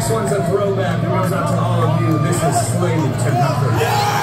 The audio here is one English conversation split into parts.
next one's a throwback. It goes out to all of you. This is Slave to Nothing.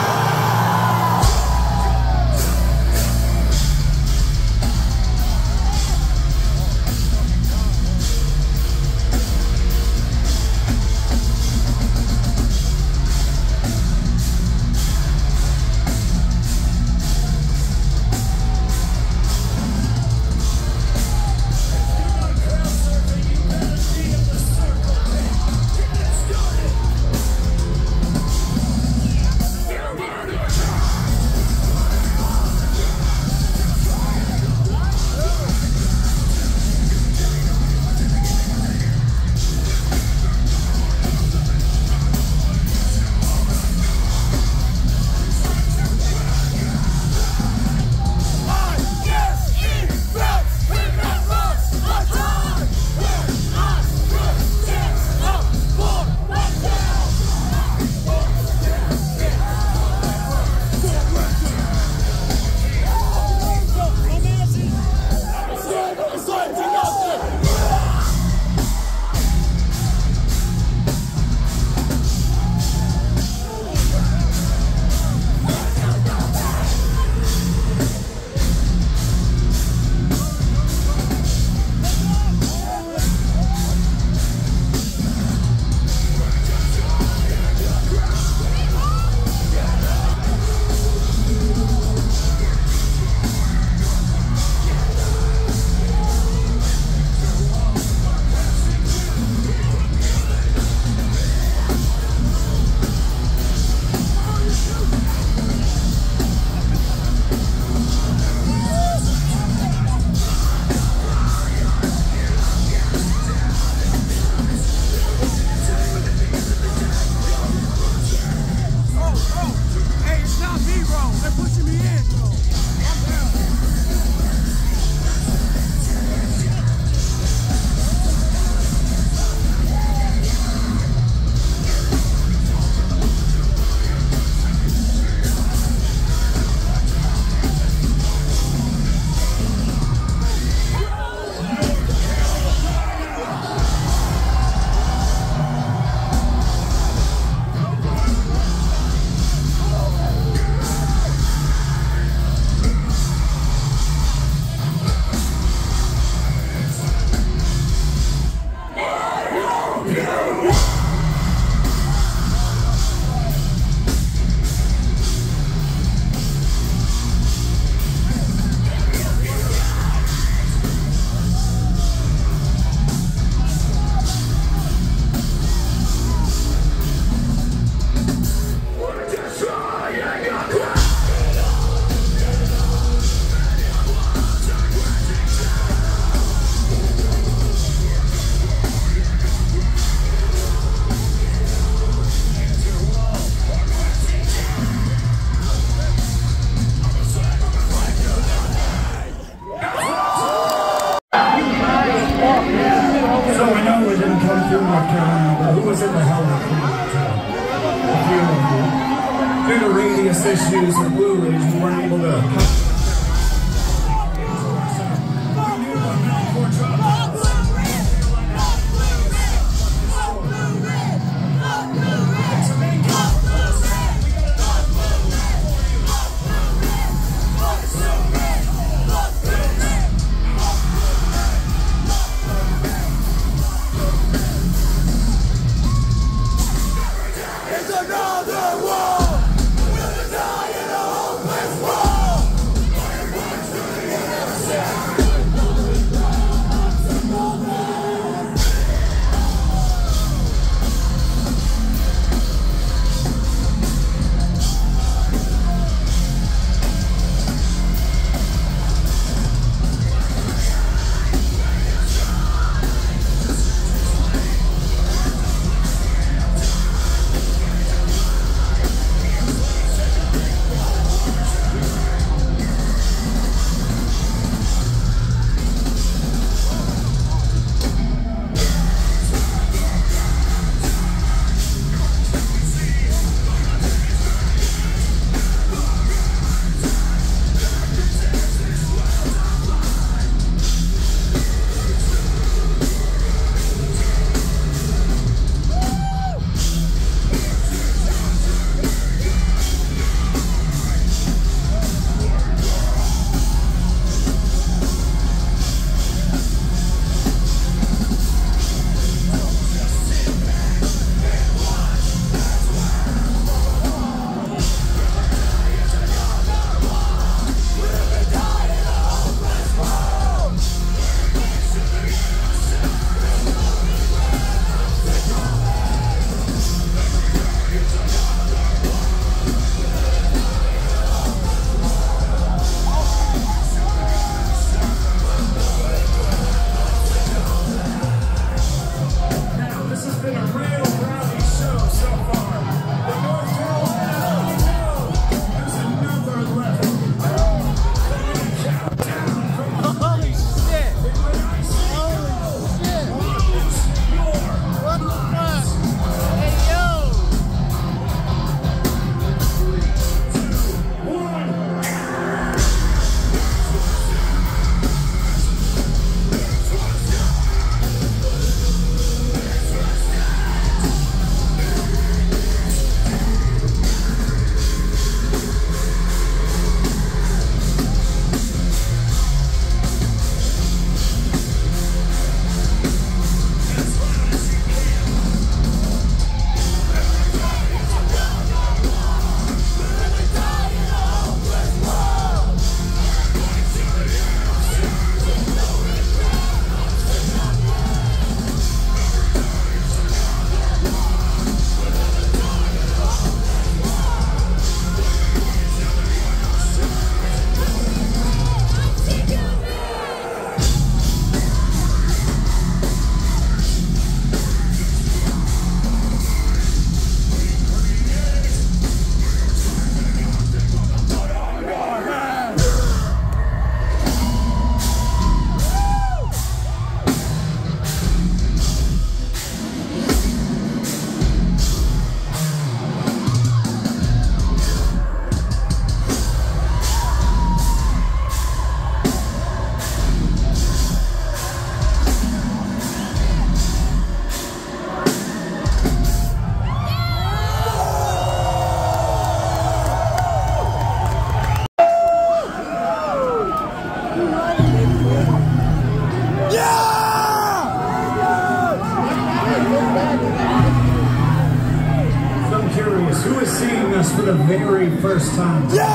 Yeah.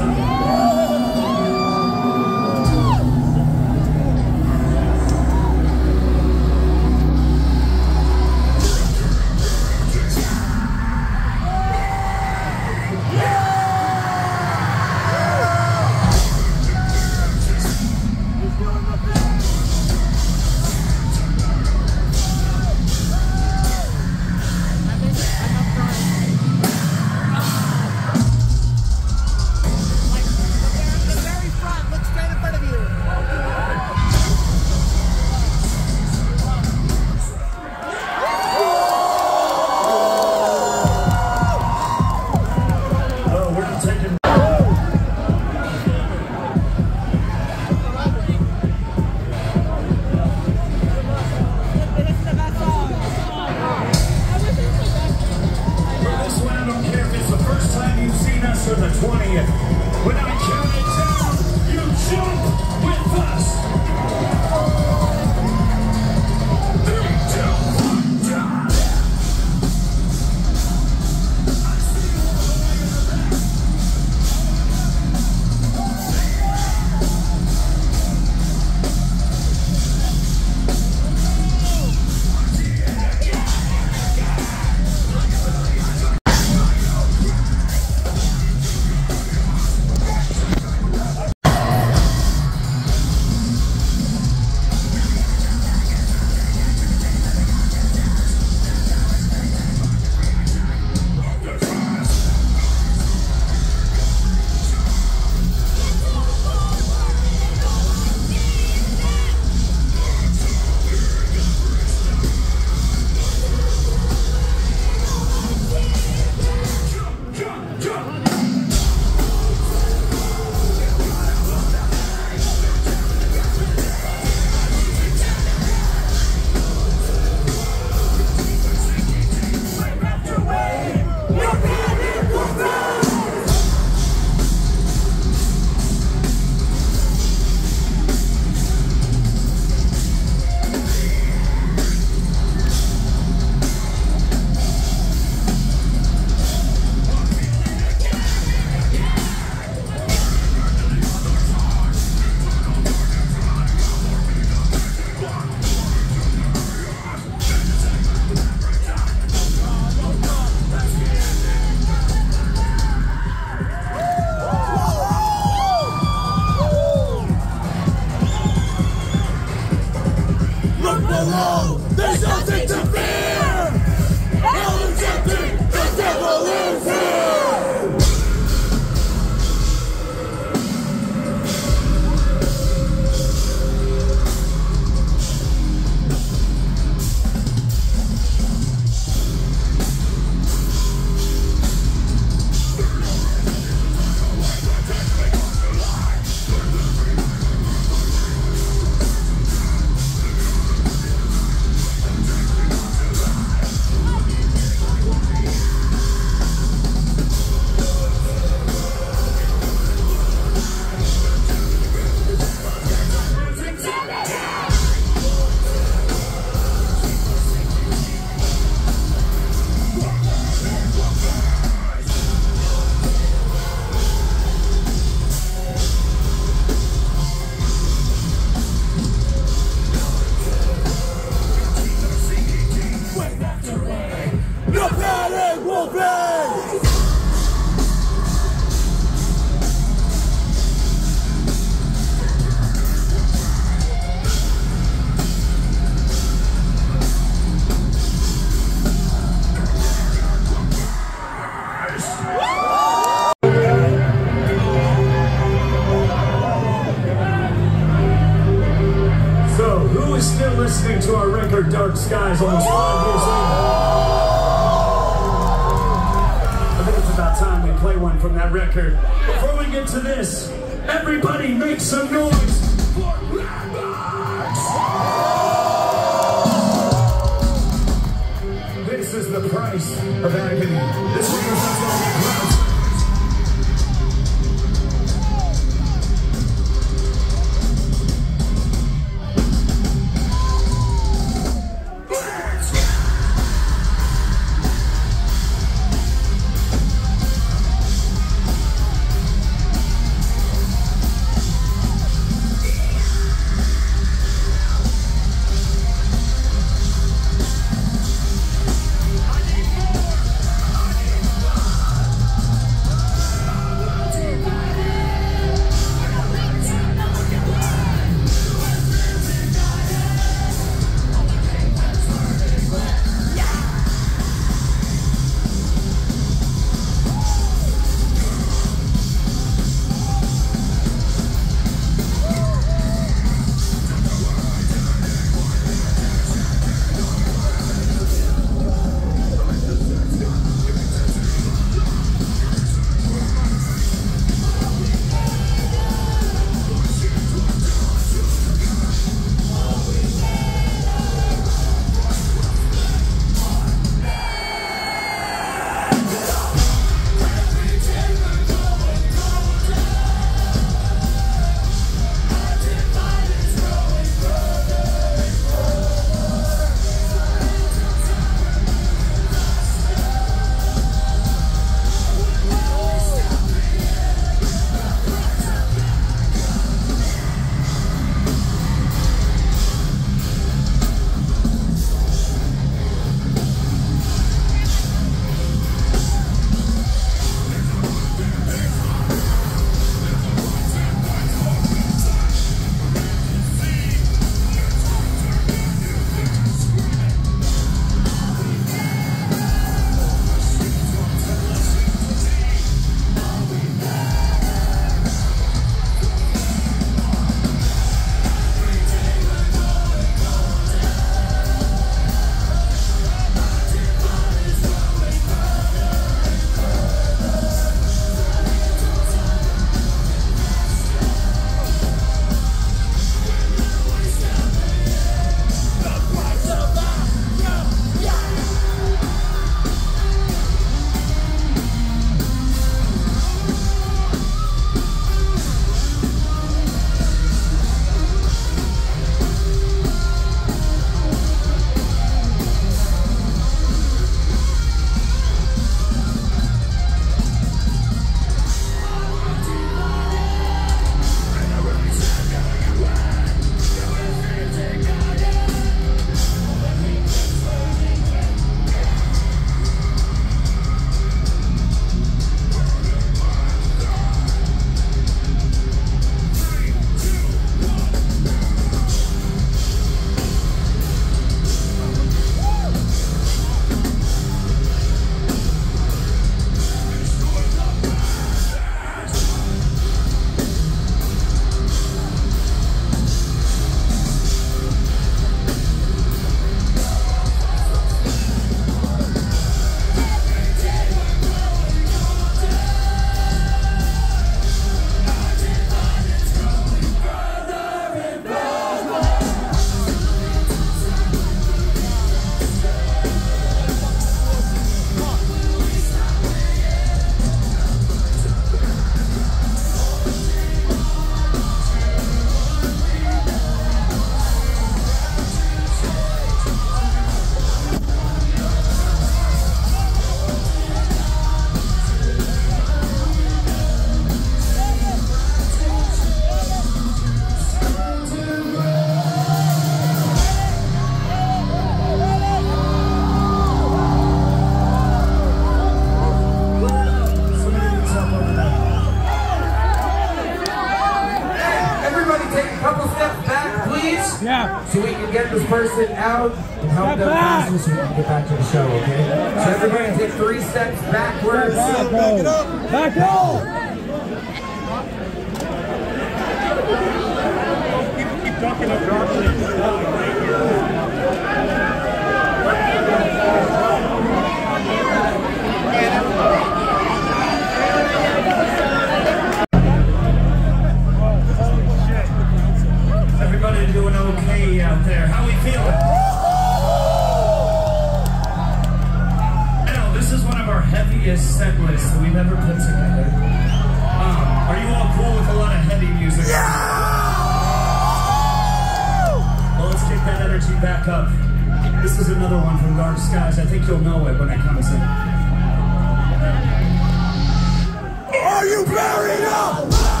Are you buried up?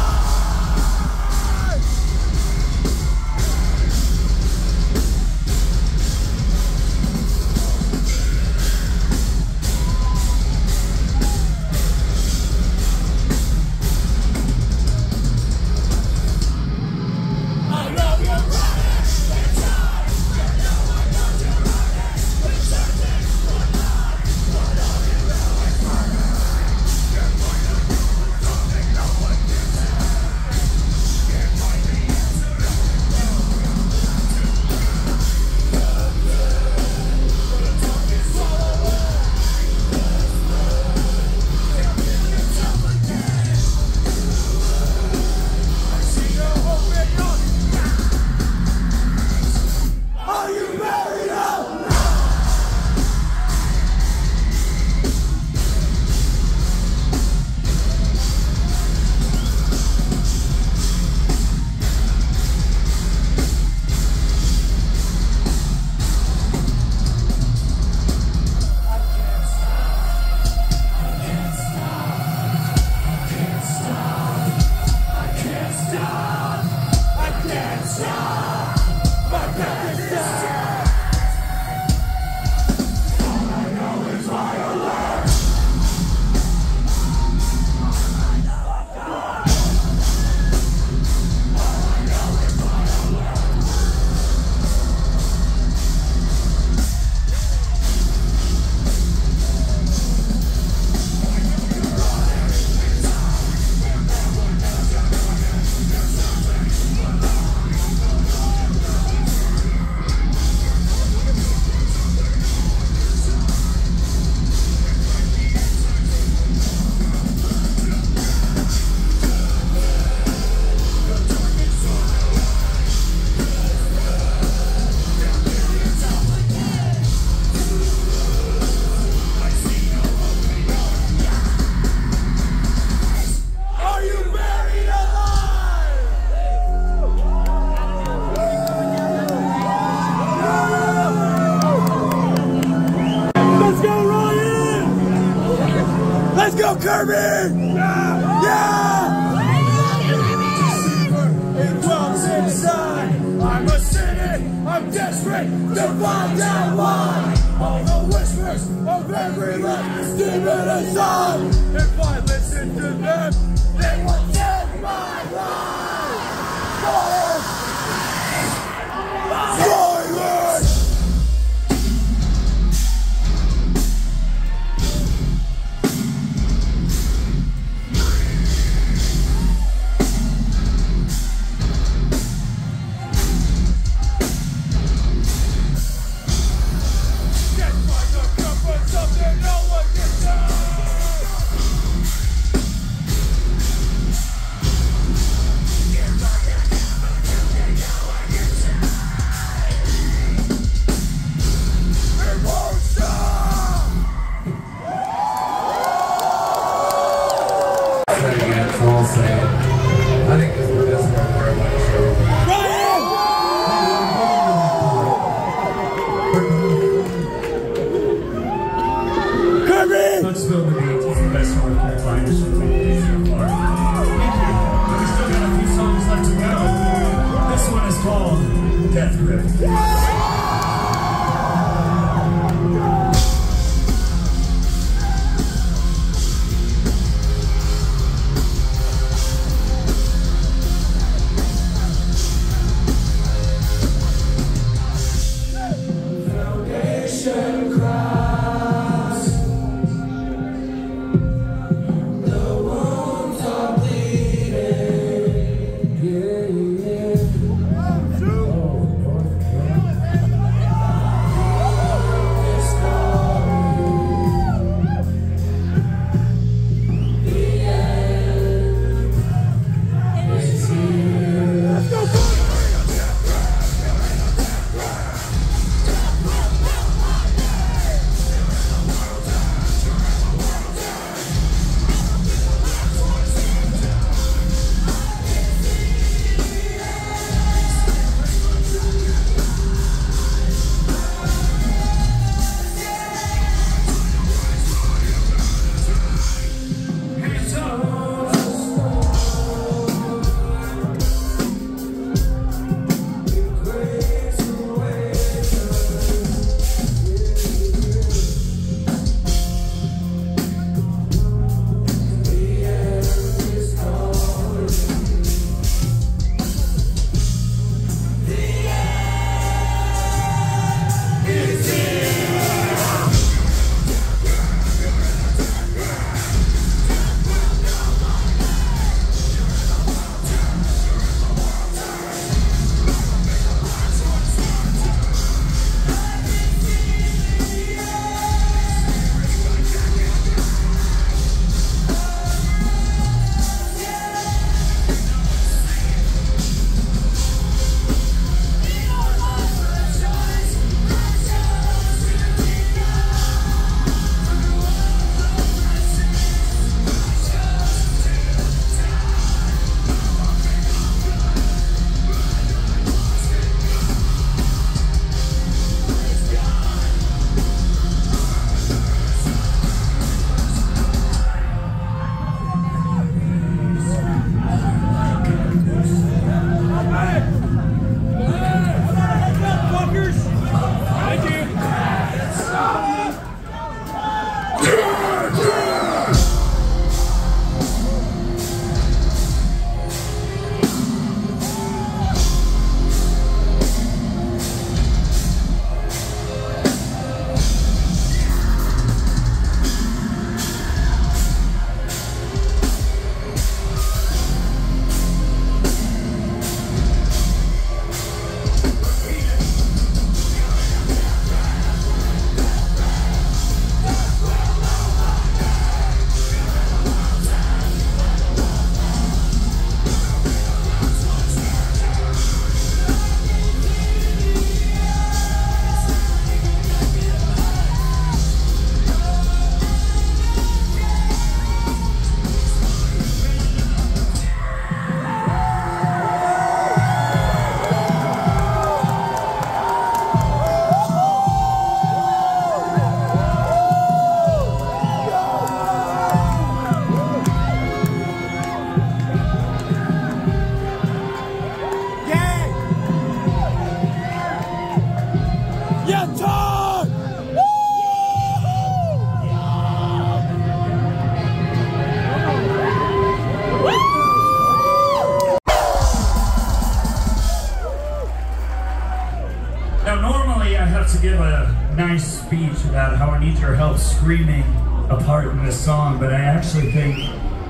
Speech about how I need your help screaming a part in this song, but I actually think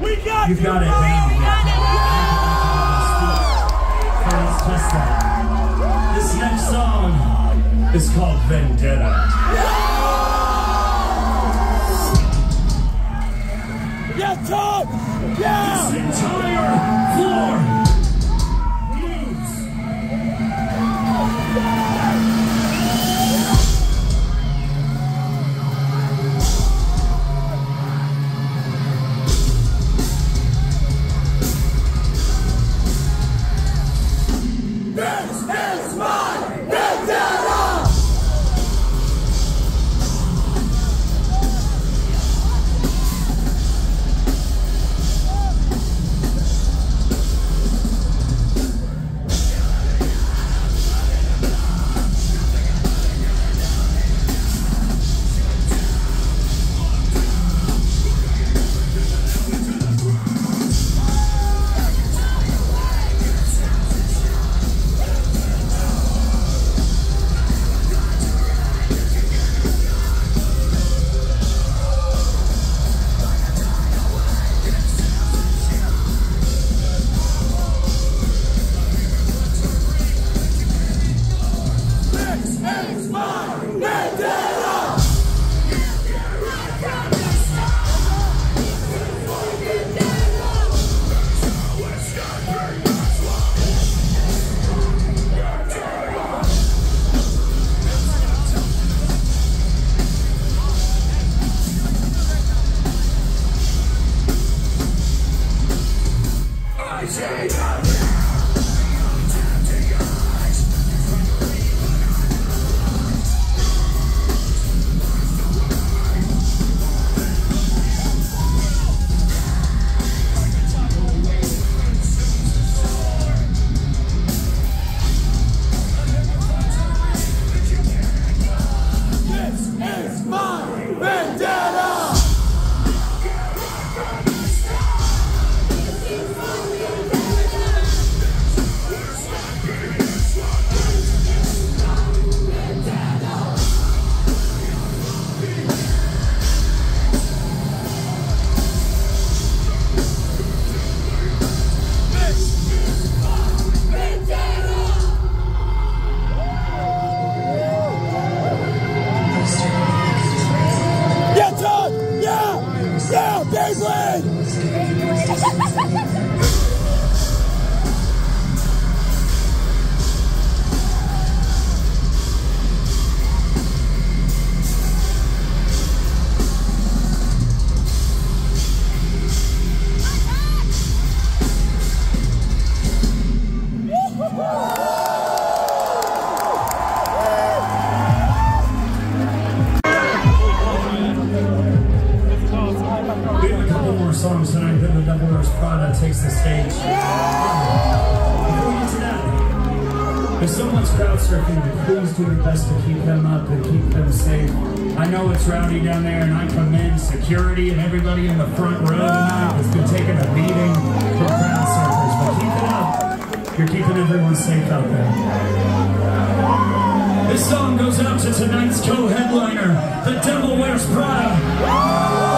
We got you've you, got it down. So it's just that. This next song is called Vendetta. If someone's crowd surfing, please do your best to keep them up and keep them safe. I know it's rowdy down there, and I commend security and everybody in the front row tonight that's been taking a beating from crowd surfers, but keep it up. You're keeping everyone safe out there. This song goes out to tonight's co-headliner, The Devil Wears Prada.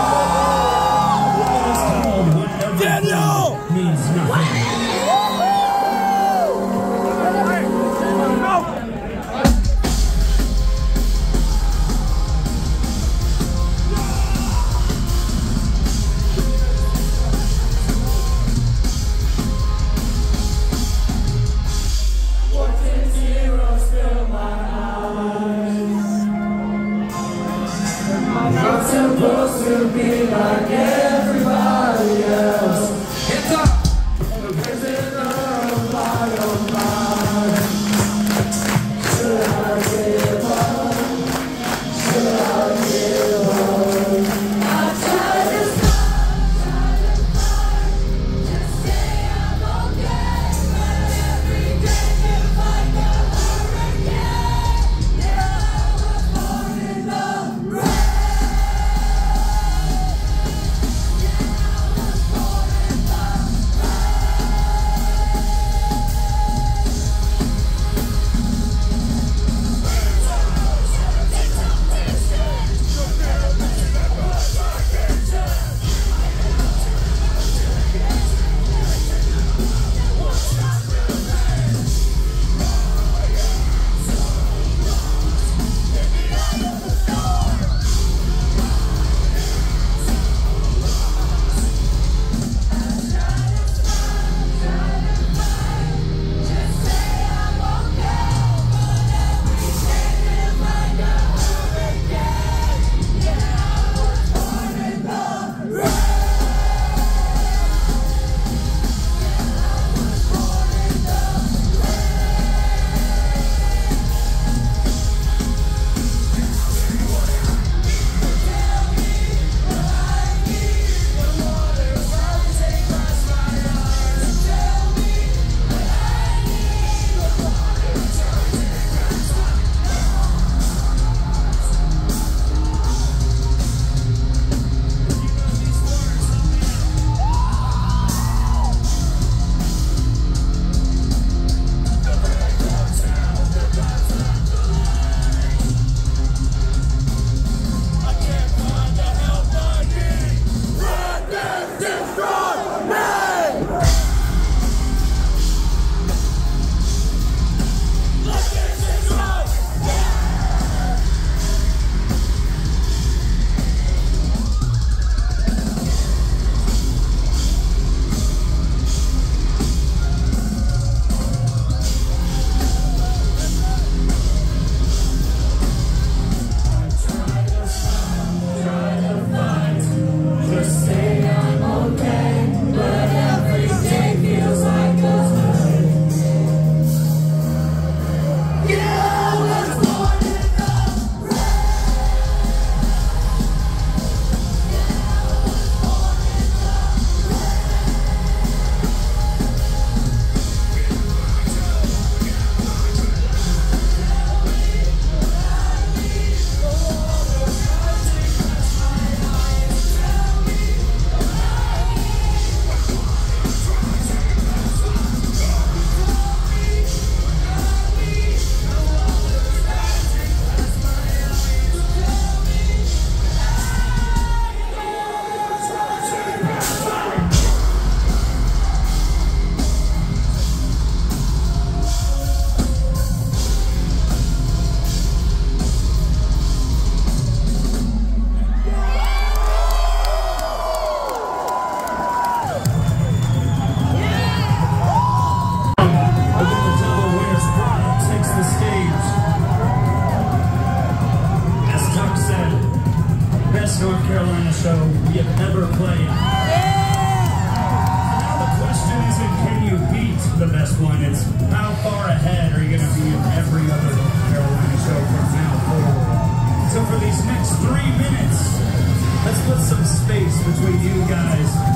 Guys